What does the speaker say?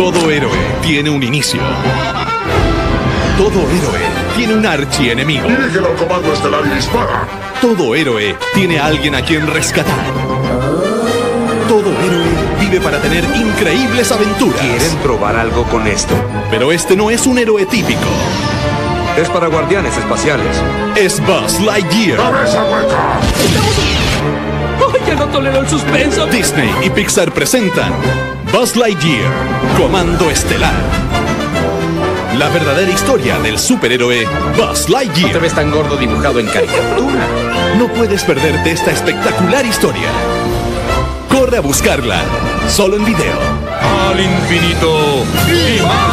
Todo héroe tiene un inicio. Todo héroe tiene un archienemigo. Dirígelo al comando estelar y dispara. Todo héroe tiene a alguien a quien rescatar. Todo héroe vive para tener increíbles aventuras. ¿Quieren probar algo con esto? Pero este no es un héroe típico. Es para guardianes espaciales. Es Buzz Lightyear. ¡Cabeza hueca! ¡Ay, ya no tolero el suspenso! Disney y Pixar presentan Buzz Lightyear, Comando Estelar. La verdadera historia del superhéroe Buzz No te Lightyear. ves tan gordo dibujado en caricatura. No puedes perderte esta espectacular historia. Corre a buscarla, solo en video. Al infinito y más.